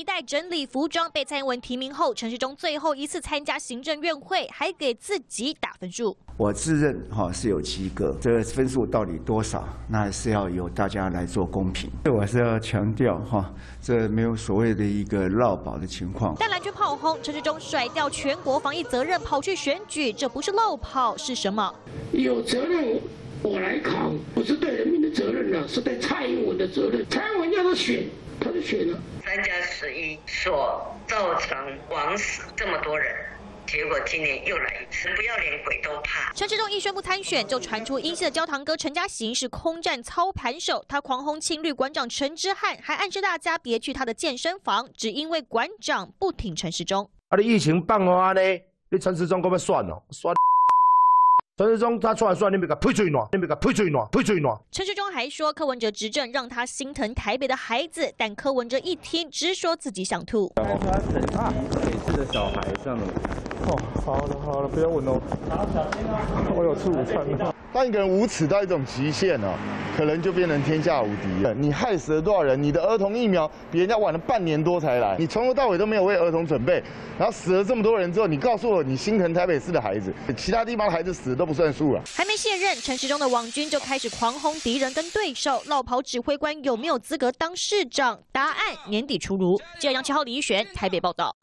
迪带整理服装，被蔡英文提名后，陈时中最后一次参加行政院会，还给自己打分数。我自认哈是有及格，这个分数到底多少，那还是要由大家来做公平。这我是要强调哈，这没有所谓的一个落保的情况。但蓝军炮轰陈时中甩掉全国防疫责任，跑去选举，这不是漏跑是什么？有责任我来扛，不是对人民的责任了，是对蔡英文的责任。蔡英文要他选，他就选了。三加十一所造成枉死这么多人。结果今年又来一次，不要脸鬼都怕。陈志忠一宣布参选，就传出英系的焦糖哥陈嘉行是空战操盘手，他狂轰青绿馆长陈之汉，还暗示大家别去他的健身房，只因为馆长不挺陈时中。啊，你疫情办完呢？你陈时中够要算哦，算。陈时中他出来说，你别个呸嘴暖，你别个呸嘴暖，呸嘴暖。陈时中还说柯文哲执政让他心疼台北的孩子，但柯文哲一听，直说自己想吐。的小孩这样的。哦，好了好了，不要问哦。好，小心哦。我有吃午餐了。当一个人无耻到一种极限哦，可能就变成天下无敌了。你害死了多少人？你的儿童疫苗比人家晚了半年多才来，你从头到尾都没有为儿童准备，然后死了这么多人之后，你告诉我你心疼台北市的孩子，其他地方的孩子死都不算数了。还没卸任，陈时中的网军就开始狂轰敌人跟对手，落跑指挥官有没有资格当市长？答案年底出炉。记者杨七号李一璇台北报道。